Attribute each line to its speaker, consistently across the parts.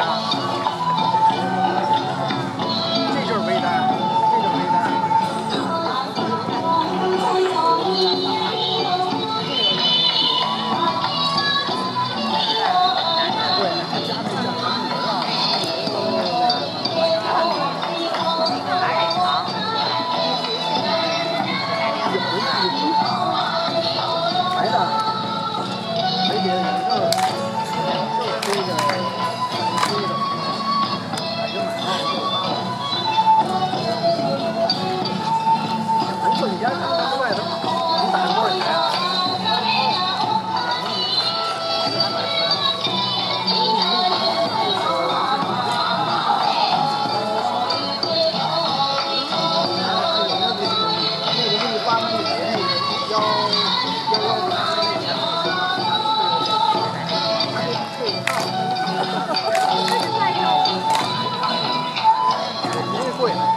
Speaker 1: out.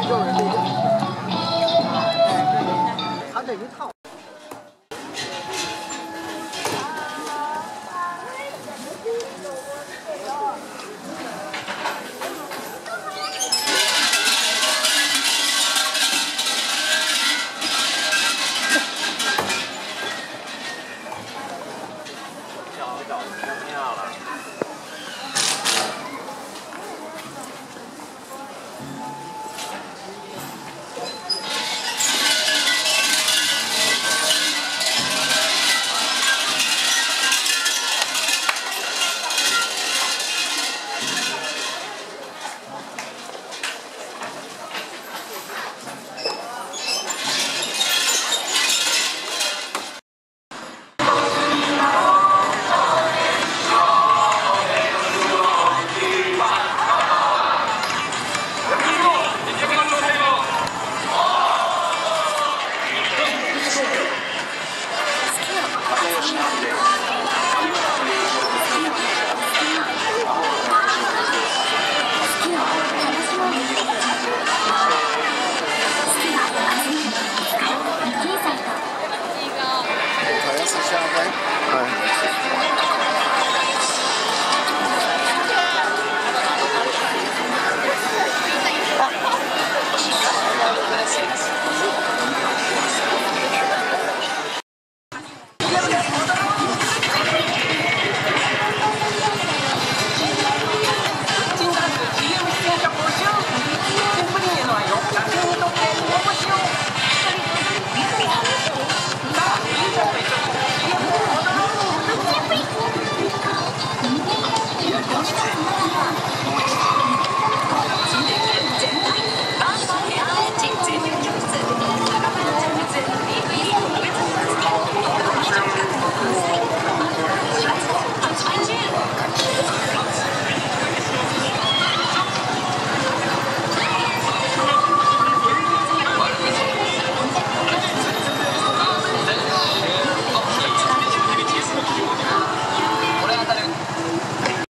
Speaker 1: Go ahead.